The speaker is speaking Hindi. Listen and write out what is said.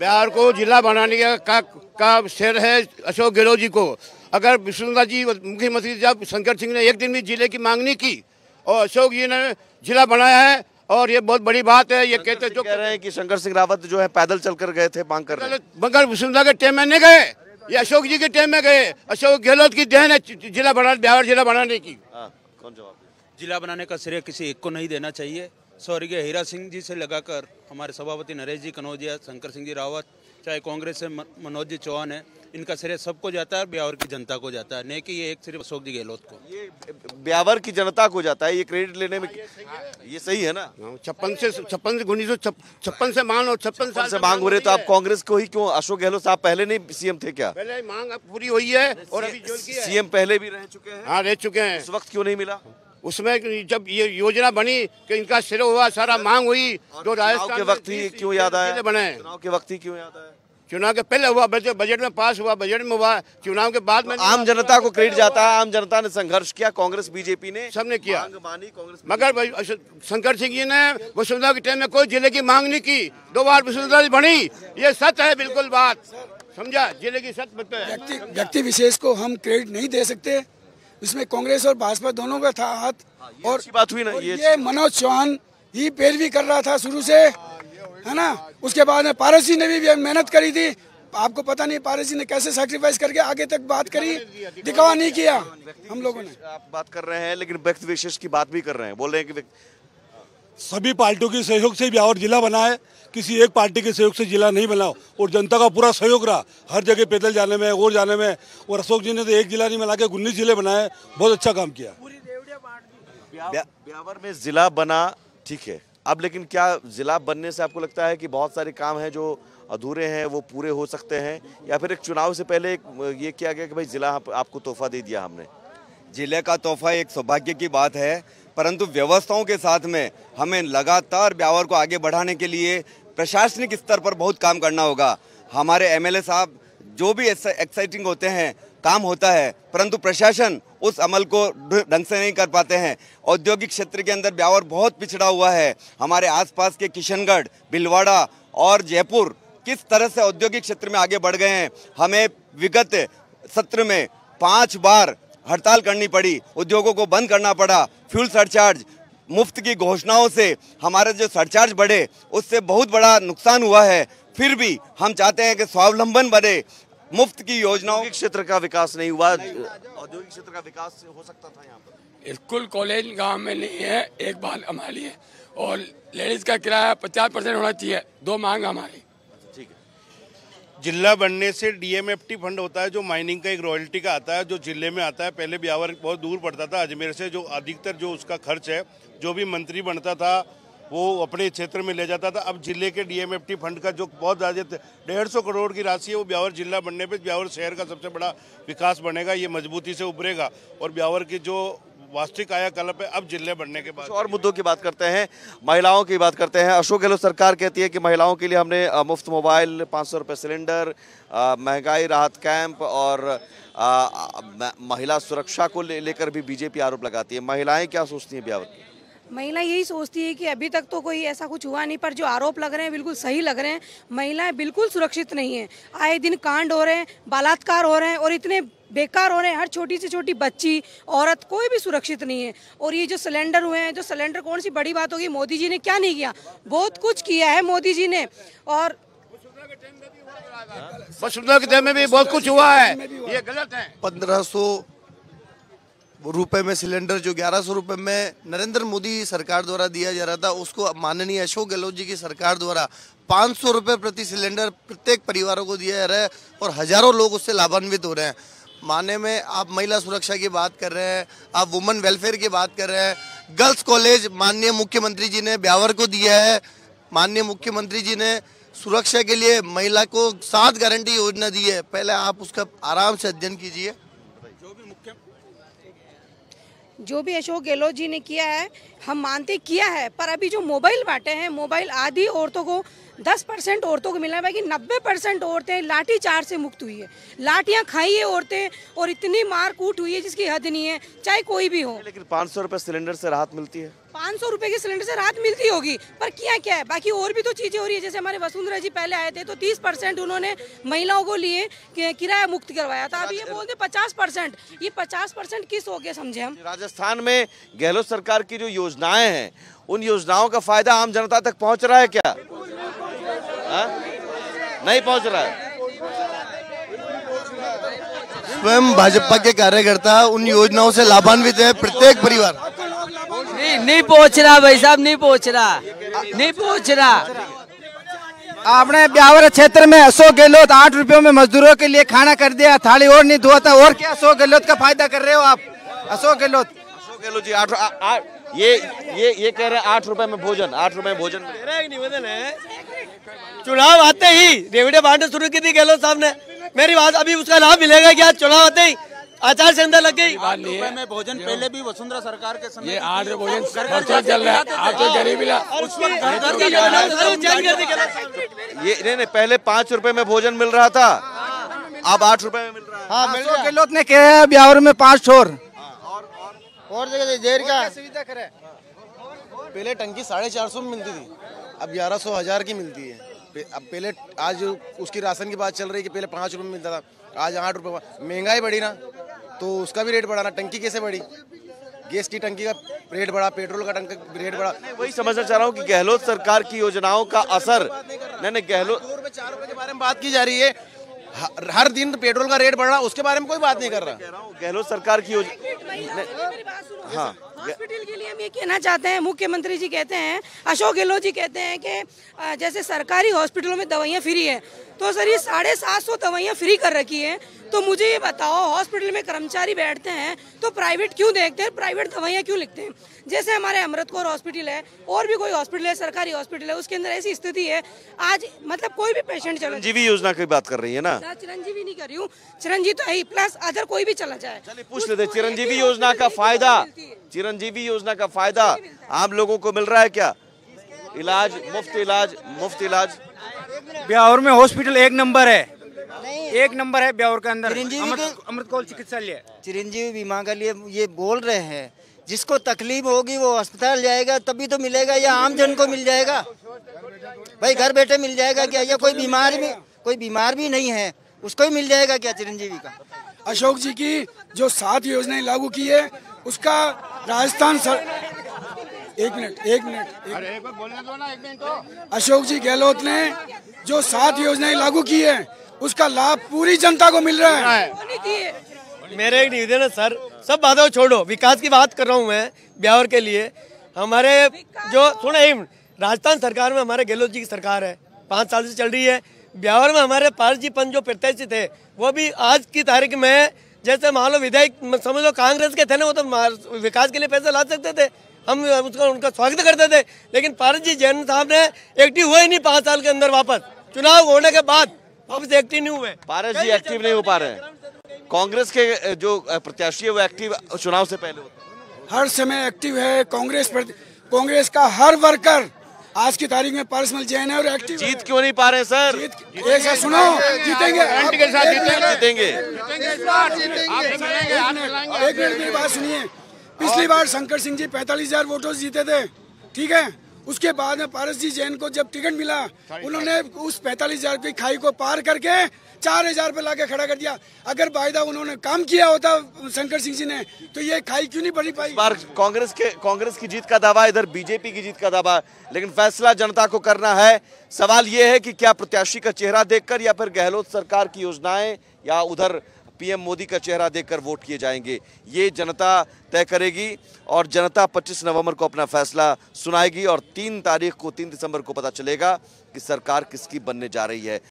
बिहार को जिला बनाने का का, का शेर है अशोक गहलोत जी को। अगर विष्णुदा जी मुख्यमंत्री जब शंकर सिंह ने एक दिन भी ज़िले की मांग नहीं की और अशोक जी ने जिला बनाया है और ये बहुत बड़ी बात है ये कहते जो कह रहे हैं कि शंकर सिंह रावत जो है पैदल चलकर गए थे मांग कर रहे मगर विष्णुदा के टाइम में नहीं गए। ये अशोक जी के टाइम में गए। अशोक गहलोत की देन है जिला बना बिहार जिला बनाने की। हाँ, कौन जवाब जिला बनाने का श्रेय किसी एक को नहीं देना चाहिए। स्वर्गीय हीरा सिंह जी से लगाकर हमारे सभापति नरेश जी कनौजिया शंकर सिंह जी रावत चाहे कांग्रेस से मनोज जी चौहान है इनका श्रेय सबको जाता है ब्यावर की जनता को जाता है। नहीं कि ये एक सिर्फ़ अशोक जी गहलोत को। ये ब्यावर की जनता को जाता है ये क्रेडिट लेने में ये सही है ना? छप्पन से छप्पन से उन्नीस सौ छप्पन से मान और छप्पन साल से मांग हो रही तो आप कांग्रेस को ही क्यों अशोक गहलोत साहब पहले नहीं सीएम थे क्या? पहले मांग अब पूरी हुई है और अभी जो की है। सीएम पहले भी रह चुके हैं। हाँ रह चुके हैं। इस वक्त क्यों नहीं मिला? उसमें जब ये योजना बनी कि इनका सिर हुआ सारा मांग हुई जो राजस्थान के वक्त ही क्यों याद आया? बने। चुनाव के वक्त ही क्यों याद आया? चुनाव के पहले हुआ बजट बजट में पास हुआ बजट में हुआ चुनाव के बाद में आम जनता को क्रेडिट जाता है आम जनता ने संघर्ष किया कांग्रेस बीजेपी ने सबने किया। कांग्रेस मगर शंकर सिंह जी ने वसुंधरा के टाइम में कोई ज़िले की मांग नहीं की। दो बार वसुंधरा जी बनी। ये सच है बिल्कुल बात। समझा? ज़िले की सच व्यक्ति विशेष को हम क्रेडिट नहीं दे सकते। इसमें कांग्रेस और भाजपा दोनों का था हाथ। और बात हुई ना ये ये मनोज चौहान ही पैरवी कर रहा था शुरू से है ना? उसके बाद में पारसी ने भी मेहनत करी थी। आपको पता नहीं पारसी ने कैसे सैक्रिफाइस करके आगे तक बात करी दिखावा नहीं किया। हम लोगों ने। आप बात कर रहे हैं लेकिन व्यक्ति विशेष की बात भी कर रहे हैं। बोल रहे हैं कि सभी पार्टियों के सहयोग से ब्यावर जिला बना है किसी एक पार्टी के सहयोग से जिला नहीं बनाओ। और जनता का पूरा सहयोग रहा। हर जगह पैदल जाने में और जाने में। और अशोक जी ने तो एक जिला नहीं बना के उन्नीस ज़िले बनाए। बहुत अच्छा काम किया। ब्यावर में जिला बना ठीक है। अब लेकिन क्या जिला बनने से आपको लगता है कि बहुत सारे काम हैं जो अधूरे हैं वो पूरे हो सकते हैं? या फिर एक चुनाव से पहले एक ये किया गया कि भाई जिला आपको तोहफा दे दिया हमने? ज़िले का तोहफा एक सौभाग्य की बात है। परंतु व्यवस्थाओं के साथ में हमें लगातार ब्यावर को आगे बढ़ाने के लिए प्रशासनिक स्तर पर बहुत काम करना होगा। हमारे एमएलए साहब जो भी एक्साइटिंग होते हैं, काम होता है, परंतु प्रशासन उस अमल को ढंग से नहीं कर पाते हैं। औद्योगिक क्षेत्र के अंदर ब्यावर बहुत पिछड़ा हुआ है। हमारे आसपास के किशनगढ़, भिलवाड़ा और जयपुर किस तरह से औद्योगिक क्षेत्र में आगे बढ़ गए हैं, हमें विगत सत्र में पाँच बार हड़ताल करनी पड़ी उद्योगों को बंद करना पड़ा फ्यूल सरचार्ज मुफ़्त की घोषणाओं से हमारे जो सरचार्ज बढ़े उससे बहुत बड़ा नुकसान हुआ है। फिर भी हम चाहते हैं कि स्वावलंबन बने मुफ़्त की योजनाओं क्षेत्र का विकास नहीं हुआ। औद्योगिक क्षेत्र का विकास हो सकता था यहाँ पर। स्कूल कॉलेज गाँव में नहीं है एक बात हमारी है और लेडीज़ का किराया पचास परसेंट होना चाहिए दो मांग हमारी। जिला बनने से डीएमएफटी फंड होता है, जो माइनिंग का एक रॉयल्टी का आता है, जो ज़िले में आता है। पहले ब्यावर बहुत दूर पड़ता था, अजमेर से जो अधिकतर जो उसका खर्च है, जो भी मंत्री बनता था वो अपने क्षेत्र में ले जाता था। अब ज़िले के डीएमएफटी फंड का जो बहुत ज़्यादा डेढ़ सौ करोड़ की राशि है, वो ब्यावर जिला बनने पे, ब्यावर शहर का सबसे बड़ा विकास बनेगा, ये मजबूती से उभरेगा। और ब्यावर की जो वास्तविक आया कल्प है, अब ज़िले बनने के बाद। और मुद्दों की बात करते हैं। महिलाओं की बात करते हैं। अशोक गहलोत सरकार कहती है कि महिलाओं के लिए हमने मुफ़्त मोबाइल, पाँच सौ रुपये सिलेंडर महँगाई राहत कैंप और महिला सुरक्षा को लेकर भी बीजेपी आरोप लगाती है। महिलाएँ क्या सोचती हैं ब्यावर की? महिला यही सोचती है कि अभी तक तो कोई ऐसा कुछ हुआ नहीं पर जो आरोप लग रहे हैं बिल्कुल सही लग रहे हैं। महिलाएँ बिल्कुल सुरक्षित नहीं है। आए दिन कांड हो रहे हैं बलात्कार हो रहे हैं और इतने बेकार हो रहे हैं हर छोटी से छोटी बच्ची औरत कोई भी सुरक्षित नहीं है। और ये जो सिलेंडर हुए हैं जो सिलेंडर कौन सी बड़ी बात होगी मोदी जी ने क्या नहीं किया? बहुत कुछ किया है मोदी जी ने। और वसुंधरा के टाइम में भी बहुत कुछ हुआ है। ये गलत है। पंद्रह सौ रुपए में सिलेंडर जो ग्यारह सौ रुपए में नरेंद्र मोदी सरकार द्वारा दिया जा रहा था, उसको माननीय अशोक गहलोत जी की सरकार द्वारा पाँच सौ रुपये प्रति सिलेंडर प्रत्येक परिवारों को दिया जा रहा है और हज़ारों लोग उससे लाभान्वित हो रहे हैं। माने में आप महिला सुरक्षा की बात कर रहे हैं, आप वुमेन वेलफेयर की बात कर रहे हैं, गर्ल्स कॉलेज माननीय मुख्यमंत्री जी ने ब्यावर को दिया है। माननीय मुख्यमंत्री जी ने सुरक्षा के लिए महिला को सात गारंटी योजना दी है। पहले आप उसका आराम से अध्ययन कीजिए। जो भी अशोक गहलोत जी ने किया है, हम मानते किया है, पर अभी जो मोबाइल बांटे हैं, मोबाइल आधी औरतों को दस परसेंट औरतों को मिला है बाकी नब्बे परसेंट औरतें लाठी चार से मुक्त हुई है। लाठियाँ खाई है औरतें और इतनी मार कूट हुई है जिसकी हद नहीं है चाहे कोई भी हो। लेकिन पाँच सौ रुपये सिलेंडर से राहत मिलती है। पाँच सौ रुपए के सिलेंडर से राहत मिलती होगी पर किया क्या है? बाकी और भी तो चीज़ें हो रही है। जैसे हमारे वसुंधरा जी पहले आए थे तो तीस परसेंट उन्होंने महिलाओं को लिए किराया मुक्त करवाया था। अभी ये बोलते पचास परसेंट। ये पचास परसेंट किस हो गया समझे हम? राजस्थान में गहलोत सरकार की जो योजनाएँ हैं उन योजनाओं का फ़ायदा आम जनता तक पहुँच रहा है क्या? हाँ? नहीं पहुँच रहा है। स्वयं भाजपा के कार्यकर्ता उन योजनाओं से लाभान्वित है प्रत्येक परिवार। नहीं नहीं पहुँच रहा भाई साहब नहीं पहुँच रहा। नहीं पहुँच रहा। आपने ब्यावर क्षेत्र में अशोक गहलोत आठ रुपयों में मजदूरों के लिए खाना कर दिया थाली और नहीं धोता और क्या अशोक गहलोत का फ़ायदा कर रहे हो आप? अशोक गहलोत। अशोक गहलोत जी आठ ये ये ये कह रहे हैं आठ रुपए में भोजन आठ रुपए में भोजन। है चुनाव आते ही रेवड़े बांटना शुरू की थी गहलोत साहब ने। मेरी बात अभी उसका लाभ मिलेगा क्या? चुनाव आते ही आचार संहिता लग गई। आठ रुपए में भोजन पहले भी वसुंधरा सरकार के समय ये आठ भोजन चल रहा है। आप तो गरीबी ला उसकी घर की योजना सारी चेंज कर दी गहलोत साहब ने। ये नहीं नहीं पहले पाँच रुपए में भोजन मिल रहा था। अब आठ रुपए में मिल रहा है। हाँ गहलोत ने कहा है ब्यावर में पाँच छोर और जगह देर का। पहले टंकी साढ़े चार सौ में मिलती थी। अब ग्यारह सौ हज़ार की मिलती है। पे- अब पहले आज उसकी राशन की बात चल रही है कि पहले पाँच रुपये में मिलता था आज आठ रुपये महँगाई बढ़ी ना तो उसका भी रेट बढ़ा ना। टंकी कैसे बढ़ी? गैस की टंकी का रेट बढ़ा पेट्रोल का टंकी का रेट बढ़ा। वही समझना चाह रहा हूँ कि गहलोत सरकार की योजनाओं का असर नहीं नहीं गहलोत दो रुपए चार रुपए के बारे में बात की जा रही है। हर- हर दिन पेट्रोल का रेट बढ़ रहा उसके बारे में कोई बात नहीं कर रहा। गहलोत सरकार की योजना मेरी बात सुनो। हाँ। हॉस्पिटल के लिए हम ये कहना चाहते हैं मुख्यमंत्री जी कहते हैं अशोक गहलोत जी कहते हैं कि जैसे सरकारी हॉस्पिटलों में दवाइयाँ फ्री है तो सर ये साढ़े सात सौ दवाइयाँ फ्री कर रखी है तो मुझे ये बताओ हॉस्पिटल में कर्मचारी बैठते हैं तो प्राइवेट क्यों देखते हैं प्राइवेट दवाइयाँ क्यों लिखते हैं? जैसे हमारे अमृत कौर हॉस्पिटल है और भी कोई हॉस्पिटल है सरकारी हॉस्पिटल है उसके अंदर ऐसी स्थिति है आज मतलब कोई भी पेशेंट चला चिरंजीवी योजना की बात कर रही है ना? चिरंजीवी नहीं कर रही हूँ चिरंजीवी तो है प्लस अदर कोई भी चला जाए। पूछ लेते चिरंजीवी योजना का फ़ायदा चिरंजीवी योजना का फ़ायदा आम लोगों को मिल रहा है क्या? इलाज मुफ़्त इलाज मुफ़्त इलाज। ब्यावर में हॉस्पिटल एक नंबर है। एक नंबर है ब्यावर के अंदर। अमृत अमृत कौल चिकित्सालय। चिरंजीवी बीमा के लिए ये बोल रहे हैं जिसको तकलीफ़ होगी वो अस्पताल जाएगा तभी तो मिलेगा या आम जन को मिल जाएगा? भाई घर बैठे मिल जाएगा क्या? या कोई बीमार भी कोई बीमार भी नहीं है उसको ही मिल जाएगा क्या चिरंजीवी का? अशोक जी की जो सात योजनाएँ लागू की है उसका राजस्थान सर एक मिनट एक मिनट अशोक जी गहलोत ने जो सात योजनाएँ लागू की है उसका लाभ पूरी जनता को मिल रहा है। मेरे एक निवेदन है सर। सब बातों को छोड़ो। विकास की बात कर रहा हूँ मैं ब्यावर के लिए। हमारे जो सुना ही राजस्थान सरकार में हमारे गहलोत जी की सरकार है। पाँच साल से चल रही है। ब्यावर में हमारे पारस जी पंत जो प्रत्याशी थे वो भी आज की तारीख में जैसे मान लो विधायक समझ लो कांग्रेस के थे ना वो तो विकास के लिए पैसे ला सकते थे। हम उसका उनका स्वागत करते थे। लेकिन पारस जी जैन साहब ने एक्टिव हुए नहीं पाँच साल के अंदर वापस। चुनाव होने के बाद वापस एक्टिव नहीं हुए। पारस जी एक्टिव नहीं हो पा रहे हैं। कांग्रेस के जो प्रत्याशी है वो एक्टिव चुनाव से पहले हर समय एक्टिव है कांग्रेस कांग्रेस का हर वर्कर आज की तारीख में पर्सनल जैन है और एक्टिव जीत क्यों नहीं पा रहे सर? एक साथ सुनो जीतेंगे। के साथ जीतेंगे। जीतेंगे। एक मिनट। मेरी बात सुनिए। पिछली बार शंकर सिंह जी पैंतालीस हज़ार वोटों से जीते थे। ठीक है? उसके बाद में पारस जी जैन को जब टिकट मिला उन्होंने उस पैंतालीस हज़ार की खाई को पार करके चार हज़ार पे लाके खड़ा कर दिया। अगर वायदा उन्होंने काम किया होता शंकर सिंह जी ने तो ये खाई क्यों नहीं बढ़ी पाई बार कांग्रेस के कांग्रेस की जीत का दावा इधर बीजेपी की जीत का दावा लेकिन फैसला जनता को करना है। सवाल ये है कि क्या प्रत्याशी का चेहरा देखकर या फिर गहलोत सरकार की योजनाएँ या उधर पीएम मोदी का चेहरा देखकर वोट किए जाएँगे। ये जनता तय करेगी और जनता 25 नवंबर को अपना फैसला सुनाएगी और तीन तारीख को, तीन दिसंबर को पता चलेगा कि सरकार किसकी बनने जा रही है।